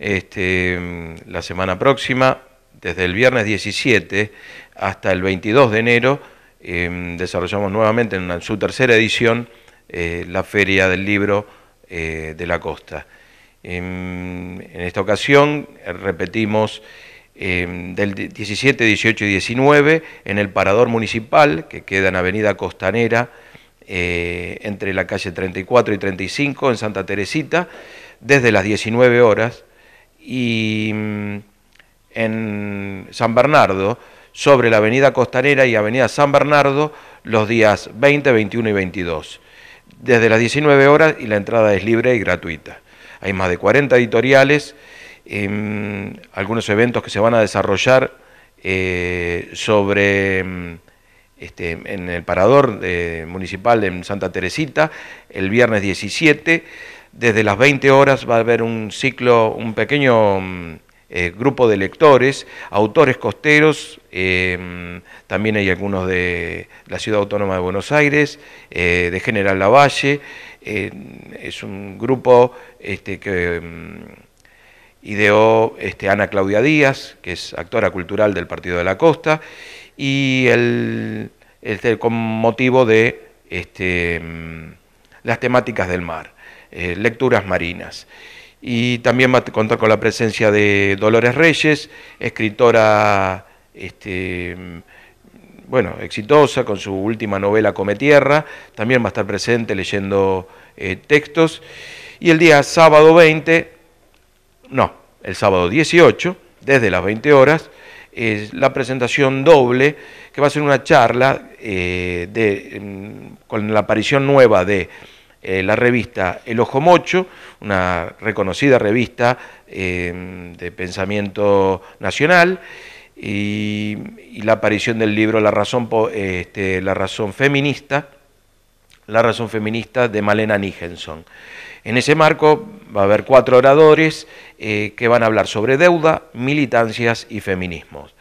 este, la semana próxima, desde el viernes 17 hasta el 22 de enero, em, desarrollamos nuevamente en su tercera edición eh, la Feria del Libro eh, de la Costa. En, en esta ocasión eh, repetimos em, del 17, 18 y 19 en el Parador Municipal, que queda en Avenida Costanera, entre la calle 34 y 35 en Santa Teresita, desde las 19 horas, y mm, en San Bernardo, sobre la Avenida Costanera y Avenida San Bernardo, los días 20, 21 y 22 desde las 19 horas y la entrada es libre y gratuita. Hay más de 40 editoriales, em, algunos eventos que se van a desarrollar eh, sobre em, este, en el parador municipal en Santa Teresita el viernes 17. Desde las 20 horas va a haber un ciclo, un pequeño em, eh, grupo de lectores, autores costeros, em, también hay algunos de la Ciudad Autónoma de Buenos Aires, eh, de General Lavalle, es un grupo este, que em, ideó este, Ana Claudia Díaz, que es actora cultural del Partido de la Costa, y el, este, con motivo de este, em, las temáticas del mar, eh, lecturas marinas y también va a contar con la presencia de Dolores Reyes, escritora este, bueno, exitosa con su última novela Come Tierra, también va a estar presente leyendo eh, textos. Y el día sábado 20, no, el sábado 18, desde las 20 horas, es la presentación doble, que va a ser una charla eh, de, con la aparición nueva de eh, la revista El Ojo Mocho, una reconocida revista eh, de pensamiento nacional, y, la aparición del libro La razón, este, la razón feminista, La razón feminista de Malena Nijenson. En ese marco va a haber cuatro oradores eh, que van a hablar sobre deuda, militancias y feminismos.